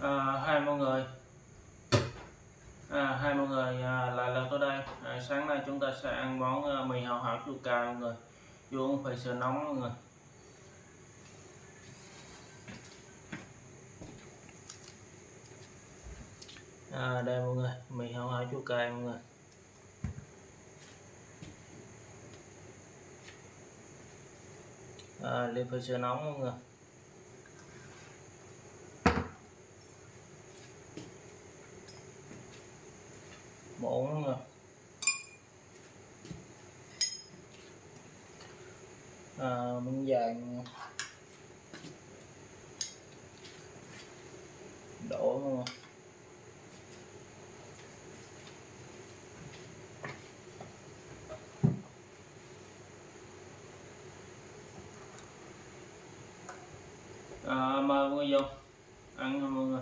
À, hai mọi người. À, hai mọi người à, lại là tôi đây. À, sáng nay chúng ta sẽ ăn món à, mì hào hảo chua cà mọi người. Vô uống phải sữa nóng mọi người. À, đây mọi người mì hào hảo chua cay mọi người. À, lên phải sữa nóng mọi người. Bộ nó là à, mình vàng. Đổ luôn à, mời mọi người vô. Ăn nha mọi người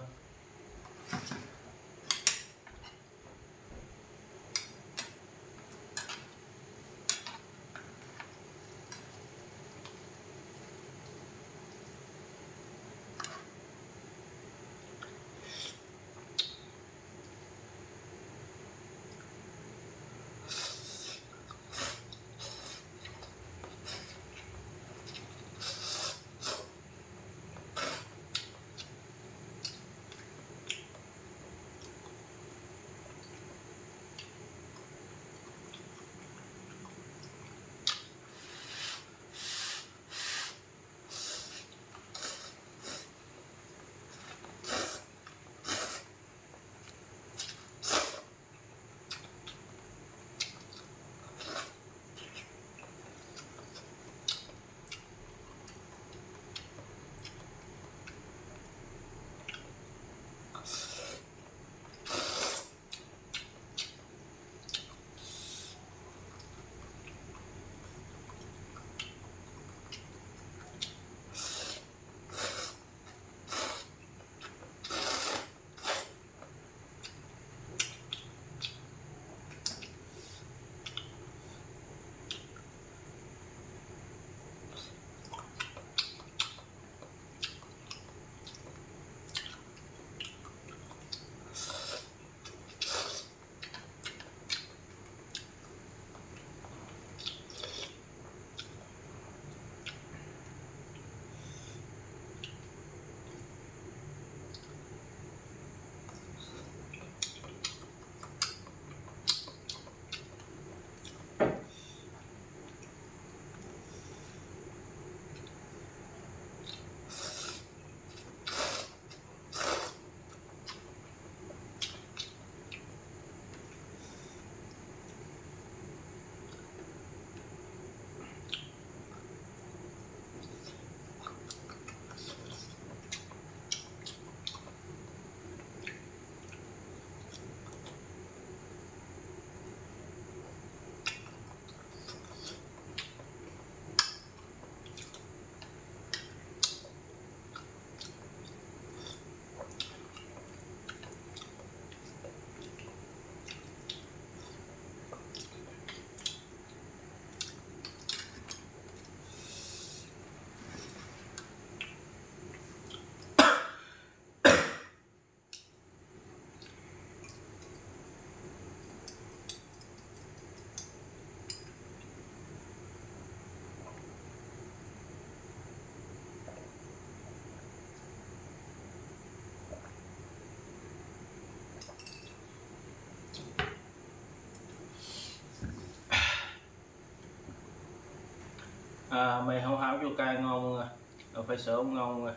à, mày hấu háo chua cay ngon rồi à? ờ, phải sữa cũng ngon rồi.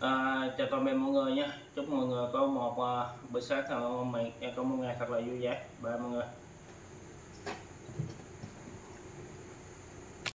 à, chào tạm biệt mọi người nhé chúc mọi người có một à, uh, bữa sáng thật ngon mày, có một ngày thật là vui vẻ. Bye mọi người.